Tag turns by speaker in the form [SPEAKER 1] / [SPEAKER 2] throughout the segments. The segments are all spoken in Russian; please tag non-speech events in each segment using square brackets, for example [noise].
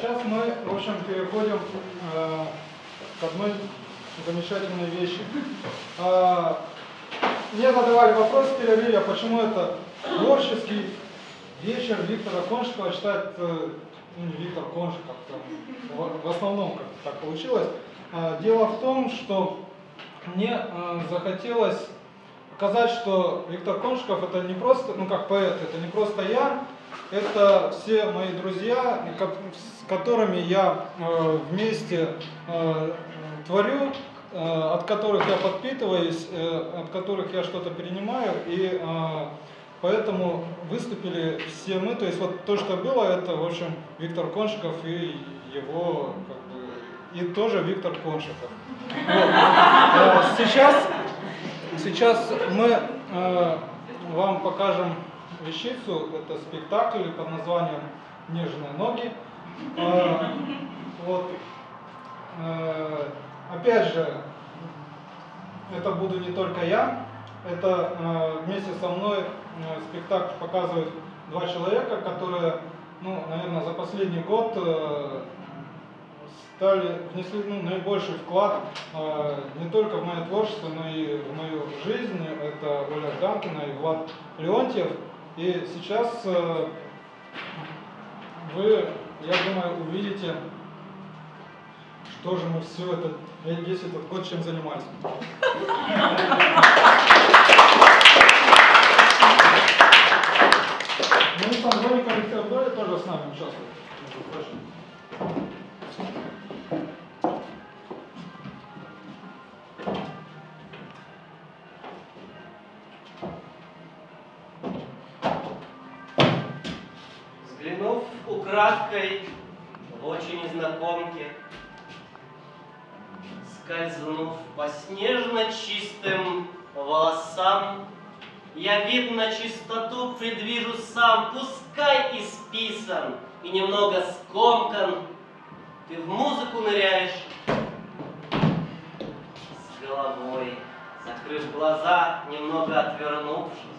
[SPEAKER 1] Сейчас мы, в общем, переходим э, к одной замечательной вещи. Э, мне задавали вопрос в тель почему это творческий вечер Виктора Коншикова читает, э, ну не Виктор Коншиков, там, в, в основном как так получилось. Э, дело в том, что мне э, захотелось показать, что Виктор Коншиков это не просто, ну как поэт, это не просто я, это все мои друзья, с которыми я э, вместе э, творю, э, от которых я подпитываюсь, от которых я что-то перенимаю, и поэтому выступили все мы, то есть вот то, что было, это, в общем, Виктор Коншиков и его, как бы, и тоже Виктор Коншиков. Вот. Сейчас, сейчас мы вам покажем вещицу, это спектакль под названием «Нежные ноги». А, вот. А, опять же, это буду не только я, это а, вместе со мной спектакль показывают два человека, которые, ну, наверное, за последний год стали, внесли ну, наибольший вклад э, не только в мое творчество, но и в мою жизнь. Это Оля Ганкина и Влад Леонтьев. И сейчас э, вы, я думаю, увидите, что же мы все этот, весь этот год чем занимались. Ну и Сандроника Алексеевна тоже с нами участвует.
[SPEAKER 2] Украдкой в очень незнакомке, скользнув по снежно-чистым волосам, я вид на чистоту предвижу сам, пускай исписан и немного скомкан, ты в музыку ныряешь с головой, закрыв глаза, немного отвернувшись.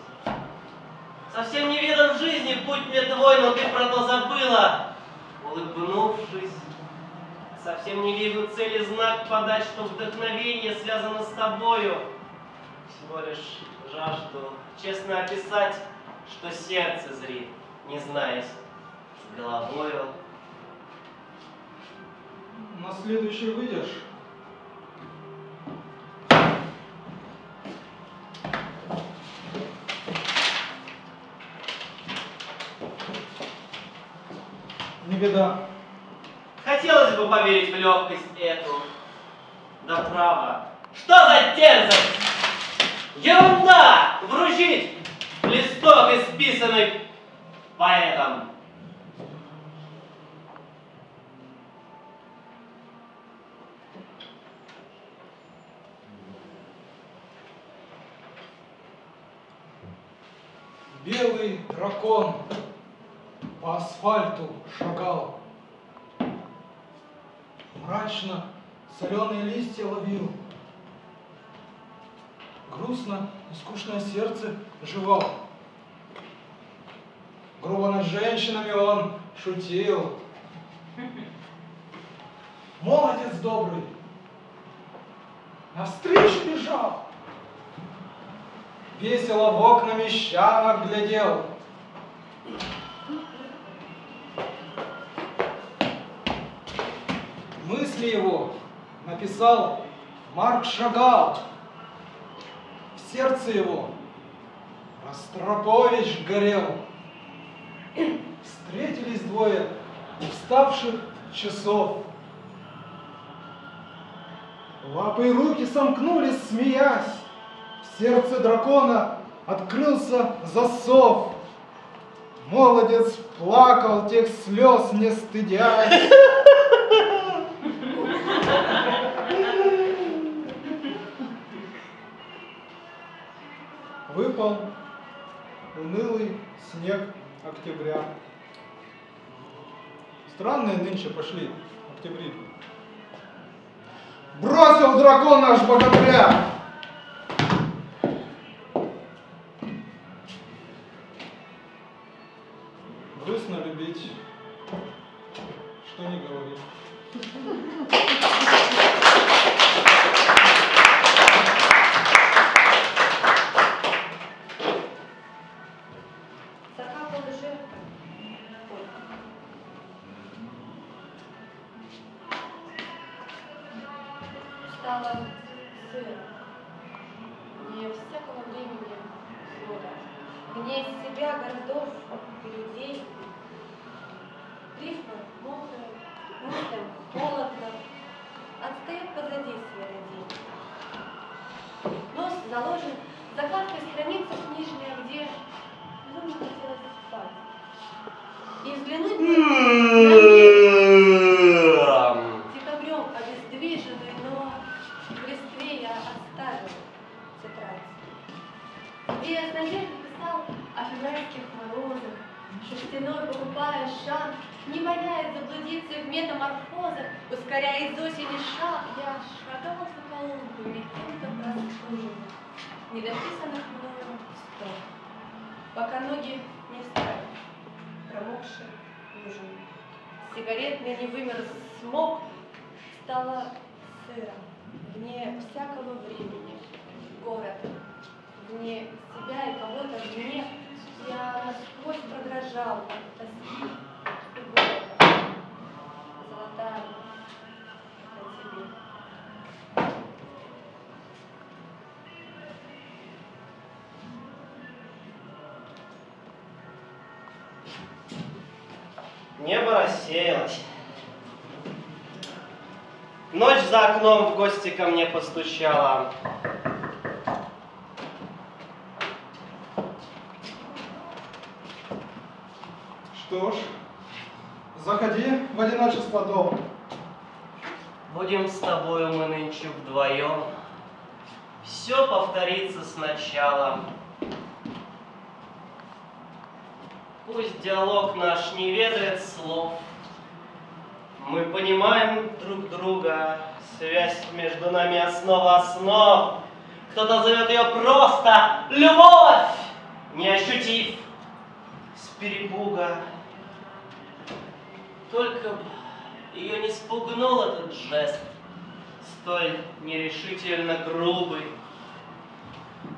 [SPEAKER 2] Совсем не видан в жизни путь мне твой, но ты про то забыла. Улыбнувшись, совсем не вижу цели знак подать, что вдохновение связано с тобою. Всего лишь жажду честно описать, что сердце зрит, не знаясь с головою.
[SPEAKER 1] На следующий выйдешь? Беда.
[SPEAKER 2] Хотелось бы поверить в легкость эту. Да право. Что за дерзость? Ерунда! Вручить листок, исписанный поэтом.
[SPEAKER 1] Белый дракон по асфальту шагал. Мрачно соленые листья ловил. Грустно и скучное сердце жевал. Грубо над женщинами он шутил. Молодец добрый, навстречу бежал. Весело в окна мещанок глядел. Мысли его написал Марк Шагал. В сердце его Ростропович горел. Встретились двое уставших часов. Лапы и руки сомкнулись, смеясь. В сердце дракона открылся засов. Молодец плакал, тех слез не стыдясь. Выпал унылый снег октября. Странные нынче пошли октябри. Бросил дракон наш богатыря!
[SPEAKER 3] Вне себя городов и людей. Рифма мокрая, мыслям холодно, отстает позади серый день. Нос заложен закладкой страница книжная, где ну, хотелось спать. И взглянуть Сигаретный не вымер смог, стало сыро, вне всякого времени, город, вне себя и кого-то вне, я насквозь продрожал от тоски и голода. Золотая
[SPEAKER 2] Небо рассеялось. Ночь за окном в гости ко мне постучала.
[SPEAKER 1] Что ж, заходи в одиночество дома.
[SPEAKER 2] Будем с тобою мы нынче вдвоем. Все повторится сначала. Пусть диалог наш не ведает слов. Мы понимаем друг друга, связь между нами основа основ. Кто-то зовет ее просто любовь, не ощутив с перепуга. Только ее не спугнул этот жест, столь нерешительно грубый.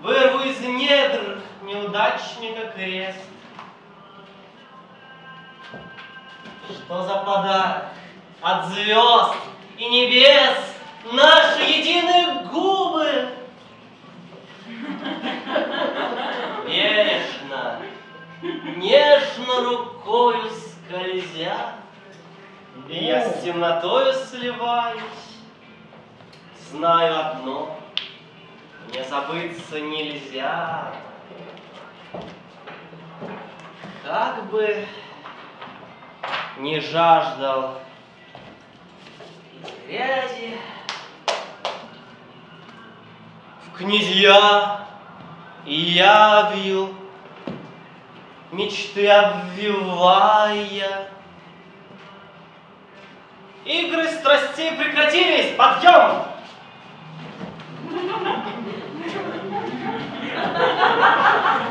[SPEAKER 2] Вырву из недр неудачника крест. Что за подарок от звезд и небес наши единые губы? Бережно, нежно рукою скользя, и я с темнотою сливаюсь, знаю одно, мне забыться нельзя. Как бы не жаждал грязи, в князья явью мечты обвивая. Игры страстей прекратились, подъем! Утро [laughs]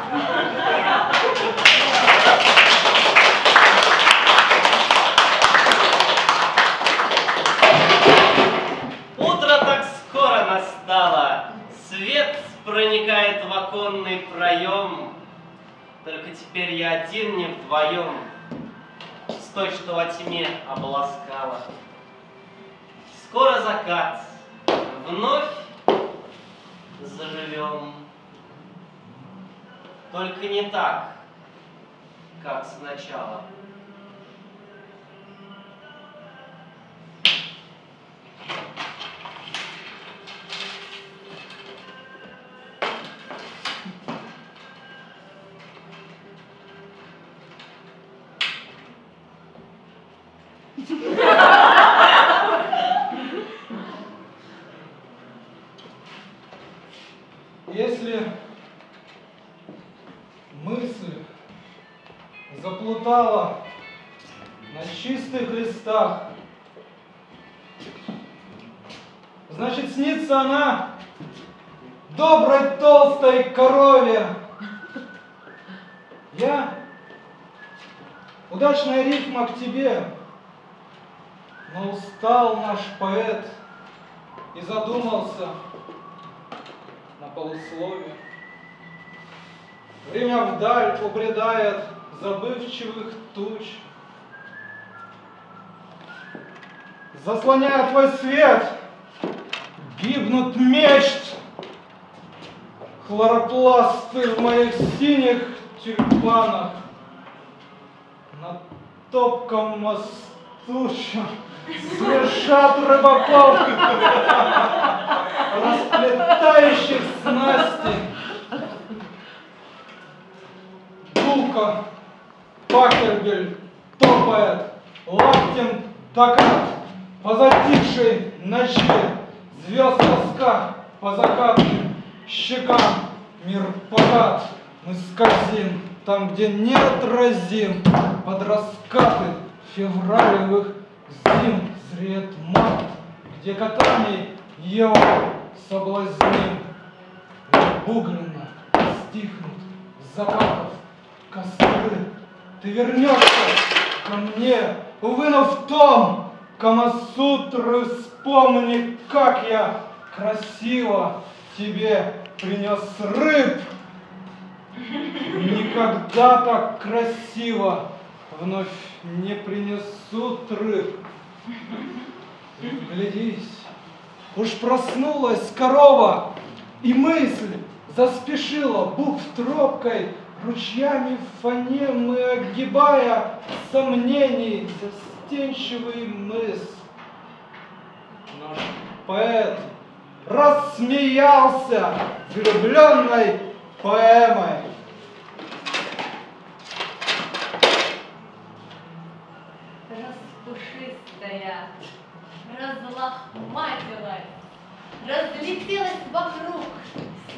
[SPEAKER 2] проникает в оконный проем. Только теперь я один, не вдвоем, с той, что во тьме обласкала. Скоро закат, вновь заживем. Только не так, как сначала.
[SPEAKER 1] Снится она доброй толстой корове. Я, удачная рифма к тебе, но устал наш поэт и задумался на полуслове. Время вдаль убредает забывчивых туч. Заслоняя твой свет, гибнут мечт. Хлоропласты в моих синих тюльпанах. На топком мосту смешат рыбаков, расплетающих снасти. Булка, Пакербель топает лаптем токат по затихшей ночи. Звезд тоска по закатным щекам. Мир богат, мы скользим там, где неотразим под раскаты февралевых зим зреет мат, где катаний его соблазним. Бугленно стихнут запахов костры. Ты вернешься ко мне, вынув том Камасутры, вспомни, как я красиво тебе принес рыб. Никогда так красиво вновь не принесут рыб. Глядись, уж проснулась корова, и мысль заспешила букв тропкой, ручьями фонемы огибая сомнений застенчивый мыс. Наш поэт рассмеялся влюбленной поэмой.
[SPEAKER 3] Распушистая, разлохматилась, разлетелась вокруг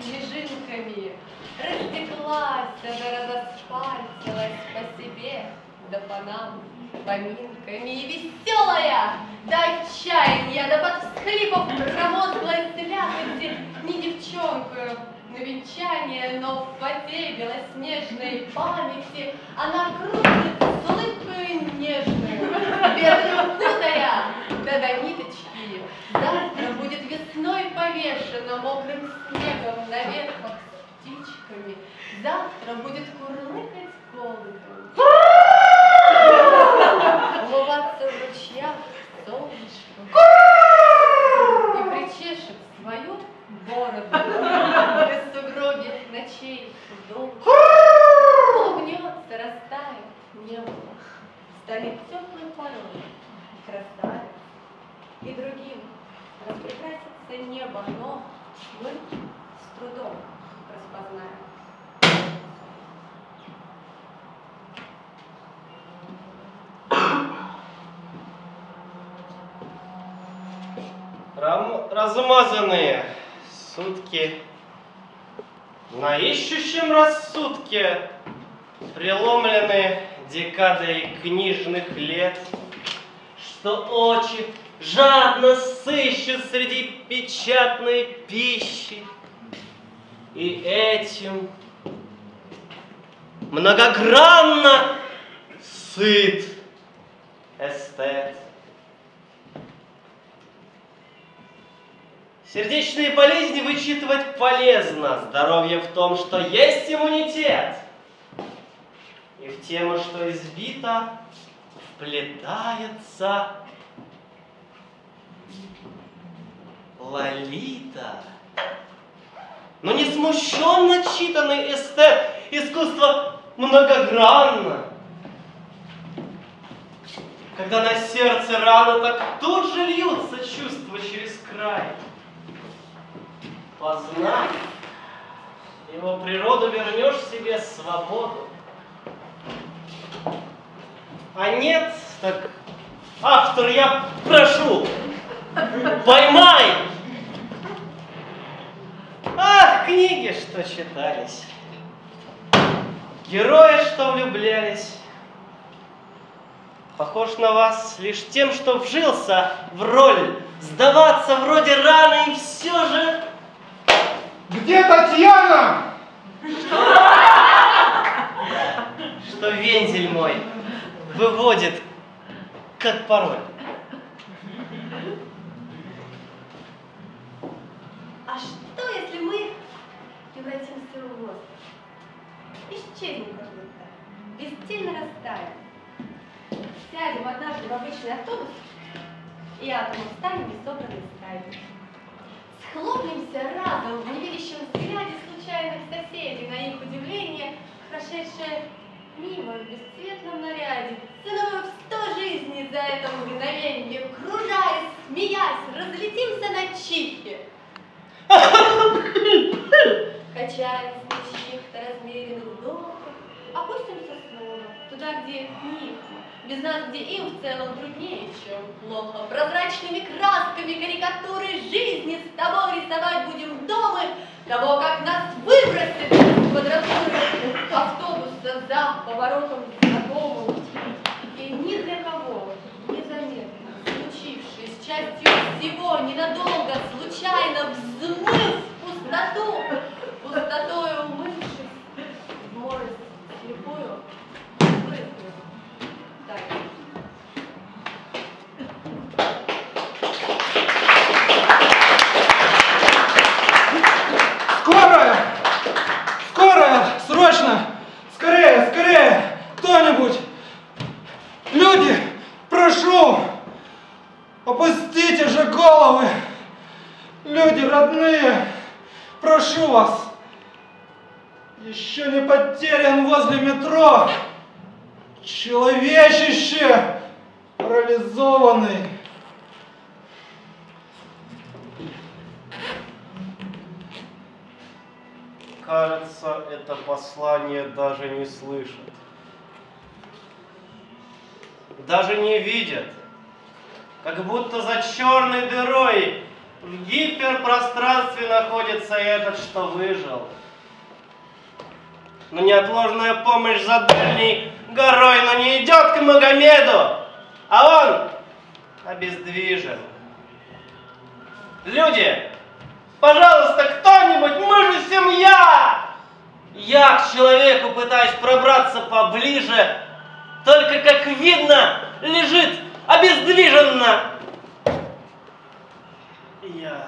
[SPEAKER 3] снежинками, растеклась, да разасфальтилась по себе, да по нам поминками и веселая до отчаяния, да под всхлипов промозглой слякоти не девчонкою на венчание, но в поте белоснежной памяти она кружит с улыбкой нежную, кутая, да до ниточки. Завтра будет весной повешена мокрым снегом на ветках с птичками. Завтра будет курлыкать голубем. Станет теплой порой, красавец. И другим распрекрасится небо, но мы с трудом распознаем.
[SPEAKER 2] Размазанные сутки на ищущем рассудке преломлены декадой книжных лет, что очи жадно сыщут среди печатной пищи. И этим многогранно сыт эстет. Сердечные болезни вычитывать полезно. Здоровье в том, что есть иммунитет. И в тему, что избито, вплетается Лолита. Но не смущенно читанный эстет, искусство многогранно. Когда на сердце рано, так тут же льются чувства через край. Познав его природу, вернешь себе свободу. А нет, так автор, я прошу, поймай! Ах, книги, что читались, герои, что влюблялись. Похож на вас лишь тем, что вжился в роль, сдаваться вроде рано и все же
[SPEAKER 1] Где Татьяна?
[SPEAKER 2] что вензель мой выводит как пароль.
[SPEAKER 3] А что, если мы превратимся в воздух? Исчезнем как будто, бесцельно растаем. Сядем однажды в обычный автобус и атомом станем несобранной стаей. схлопнемся разом в невидящем взгляде случайных соседей на их удивление, прошедшие мимо в бесцветном наряде, ценой в сто жизней за это мгновенье, кружаясь, смеясь, разлетимся на чихе. Качаясь на чьих-то размеренных вдохах, опустимся снова, туда, где них, без нас, где им в целом труднее, чем плохо. Прозрачными красками карикатуры жизни с тобой рисовать будем дома, того, как нас выбросит квадратуры автобуса за поворотом знакомым. И ни для кого незаметно случившись частью всего, ненадолго, случайно взмыв
[SPEAKER 4] видят. Как будто за черной дырой в гиперпространстве находится этот, что выжил. Но неотложная помощь за дальней горой, но не идет к Магомеду, а он обездвижен. Люди, пожалуйста, кто-нибудь, мы же семья!
[SPEAKER 2] Я к человеку пытаюсь пробраться поближе, только, как видно, лежит обездвиженно.
[SPEAKER 4] Я...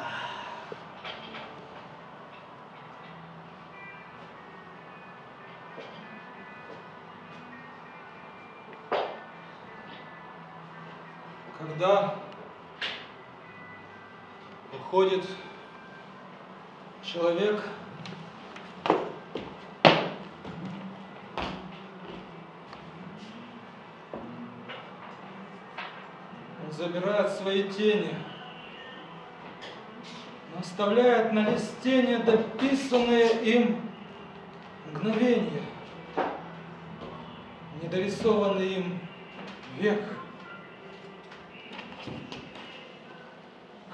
[SPEAKER 1] Когда уходит человек, забирает свои тени, но оставляет на листе недописанные им мгновения, недорисованный им век.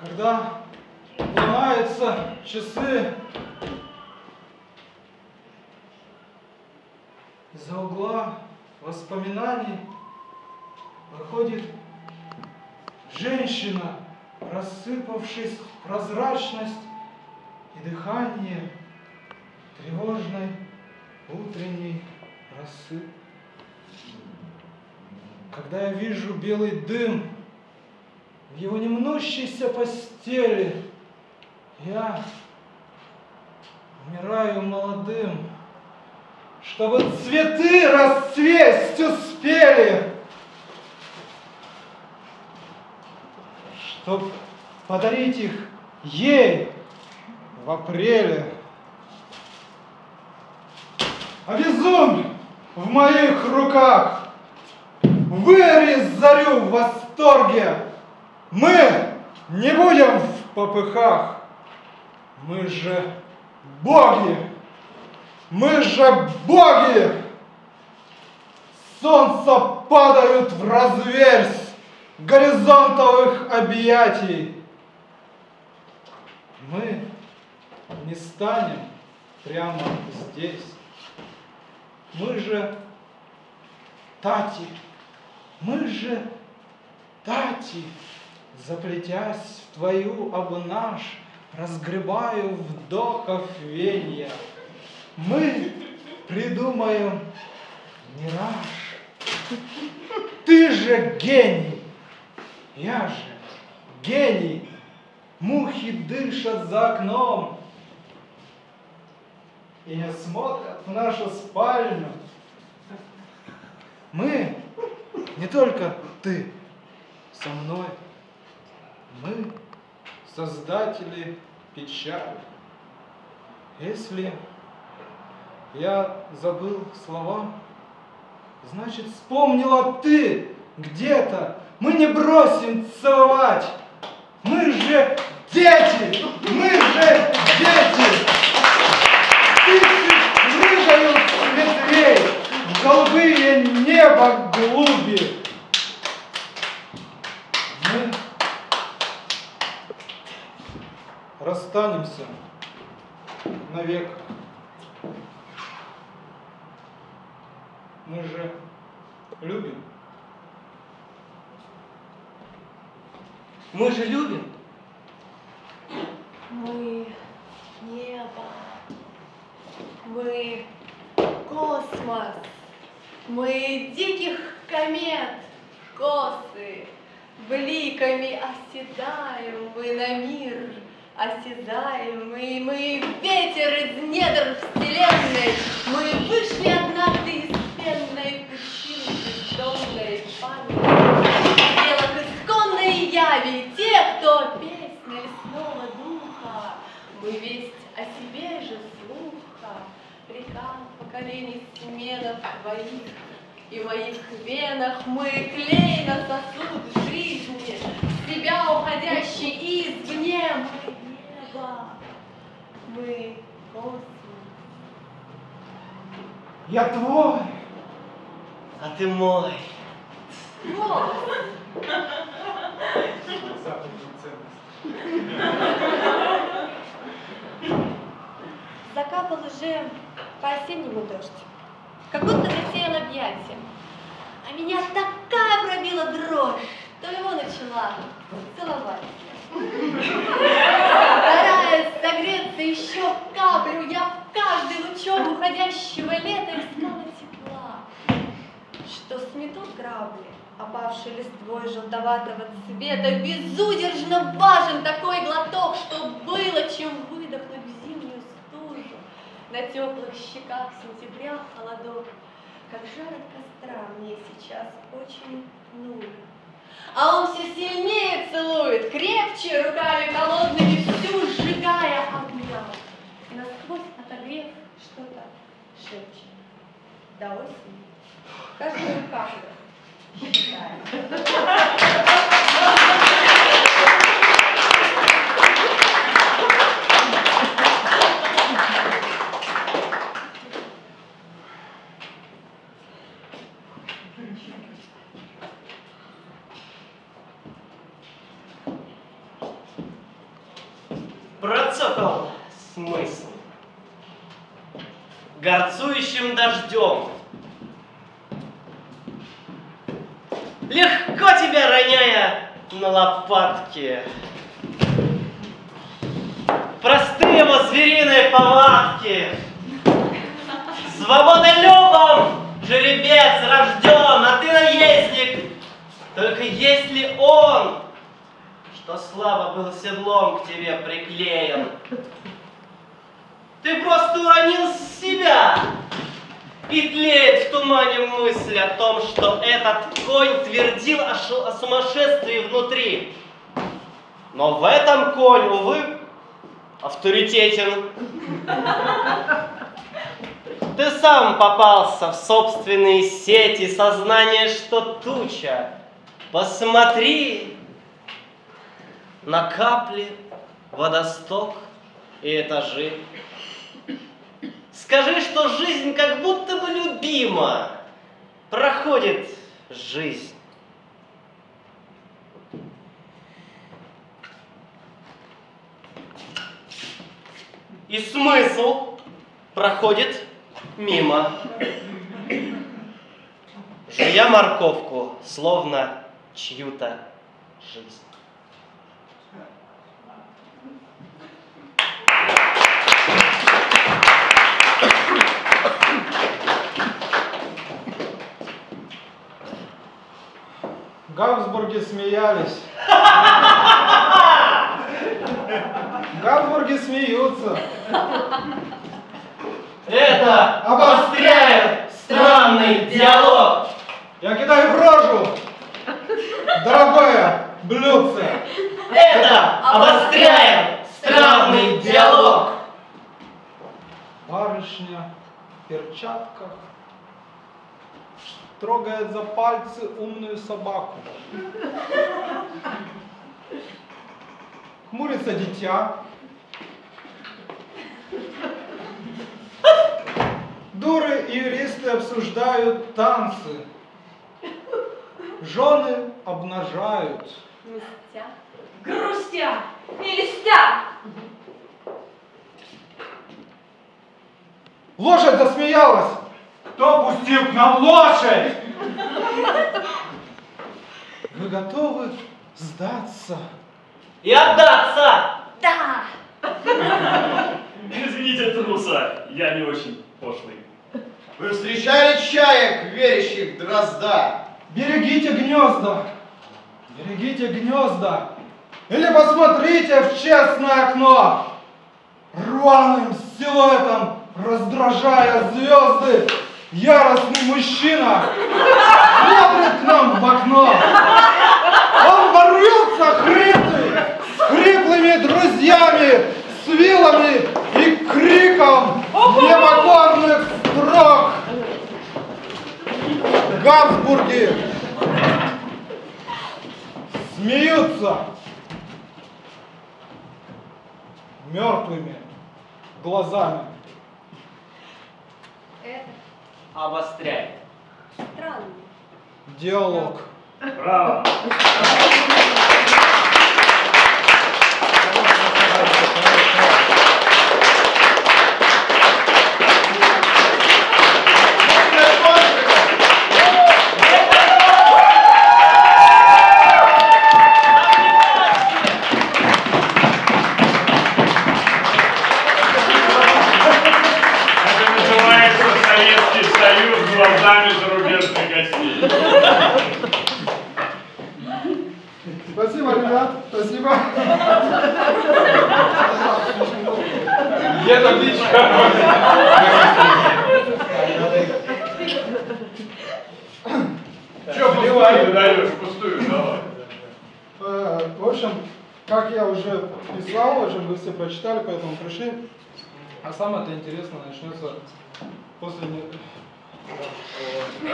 [SPEAKER 1] Когда ломаются часы, из-за угла воспоминаний выходит женщина, рассыпавшись в прозрачность и дыхание тревожной утренней росы. Когда я вижу белый дым в его немнущейся постели, я умираю молодым, чтобы цветы расцвесть успели, чтоб подарить их ей в апреле. Обезумь в моих руках, выри зарю в восторге, мы не будем в попыхах. Мы же боги. Мы же боги. Солнца падают в разверзь горизонтовых объятий. Мы не станем прямо здесь. Мы же Тати. Мы же Тати заплетясь в твою обнаж, разгребаю вдохов венья. Мы придумаем мираж. Ты же гений, я же гений. Мухи дышат за окном и не смотрят в нашу спальню. Мы, не только ты, со мной, мы создатели печаль. Если я забыл слова, значит вспомнила ты где-то. Мы не бросим целовать. Мы же дети! Мы же дети! Птицы прыгают с ветвей в голубые небо глуби. Мы расстанемся навек. Мы же любим.
[SPEAKER 2] Мы же любим.
[SPEAKER 3] Мы небо. Мы космос. Мы диких комет. Косы. Бликами оседаем мы на мир. Осязаемый мы ветер из недр вселенной. Мы вышли однажды из пенной пучины пределах исконной яви те, кто песня лесного духа, мы весть о себе же слуха, река поколений сменов твоих, и в моих венах мы клей на сосуд жизни, себя уходящий извне мы небо, мы космос.
[SPEAKER 1] Я твой.
[SPEAKER 2] А ты мой.
[SPEAKER 3] Закапал уже по-осеннему дождь, как будто затеял объятия. А меня такая пробила дрожь, что его начала целовать. Стараясь согреться еще каплю, я в каждый лучом уходящего лета искала тепла, что сметут грабли, опавший листвой желтоватого цвета, безудержно важен такой глоток, что было чем выдохнуть в зимнюю стужу. На теплых щеках сентября холодок, как жар от костра мне сейчас очень нужен. А он все сильнее целует, крепче руками холодными, всю сжигая обнял. И насквозь отогрев что-то шепчет. До осени каждую считает.
[SPEAKER 2] Процокал смысл. Горцующим дождем. Легко тебя роняя на лопатки. Простые его звериные повадки. Свободолюбом жеребец рожден, а ты наездник. Только если он что слабо был седлом к тебе приклеен. Ты просто уронил себя. И тлеет в тумане мысль о том, что этот конь твердил о, о сумасшествии внутри. Но в этом конь, увы, авторитетен. Ты сам попался в собственные сети, сознание, что туча. Посмотри, на капли, водосток и этажи. Скажи, что жизнь как будто бы любима, проходит жизнь. И смысл проходит мимо. Жуя морковку, словно чью-то жизнь.
[SPEAKER 1] В Габсбурге смеялись. В Габсбурге смеются.
[SPEAKER 2] Это обостряет странный диалог.
[SPEAKER 1] Я кидаю в рожу. Дорогое блюдце.
[SPEAKER 2] Это обостряет Странный диалог.
[SPEAKER 1] Барышня в перчатках трогает за пальцы умную собаку. Хмурится дитя. Дуры и юристы обсуждают танцы. Жены обнажают.
[SPEAKER 3] Мстя.
[SPEAKER 5] Грустя и листя.
[SPEAKER 1] Лошадь засмеялась.
[SPEAKER 6] Кто пустил к нам лошадь?
[SPEAKER 1] Вы готовы сдаться?
[SPEAKER 2] И отдаться.
[SPEAKER 3] Да!
[SPEAKER 7] Извините, труса, я не очень пошлый.
[SPEAKER 8] Вы встречали чаек, верящих дрозда?
[SPEAKER 1] Берегите гнезда! Берегите гнезда! Или посмотрите в честное окно! Рваным силуэтом, раздражая звезды, яростный мужчина смотрит к нам в окно. Он ворвется хриплый, с хриплыми друзьями, с вилами и криком непокорных строк. Габсбурги смеются мертвыми глазами.
[SPEAKER 3] Это
[SPEAKER 2] Обостряй.
[SPEAKER 3] странно.
[SPEAKER 1] Диалог.
[SPEAKER 7] Браво! Че, пустую даешь, пустую давай.
[SPEAKER 1] Э, В общем, как я уже писал, уже вы все прочитали, поэтому пришли. А самое-то интересное начнется после...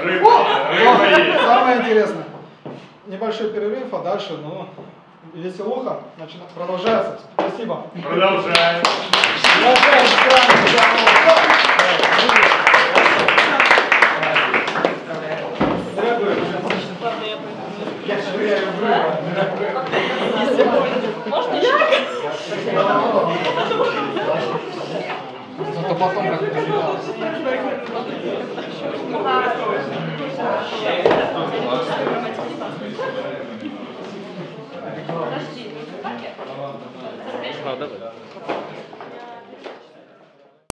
[SPEAKER 7] Рыба, рыба.
[SPEAKER 1] Самое интересное. Небольшой перерыв, а дальше, ну, веселуха значит, продолжается. Спасибо.
[SPEAKER 7] Продолжаем.
[SPEAKER 1] Я швыряю рыбу. Зато потом как Правда?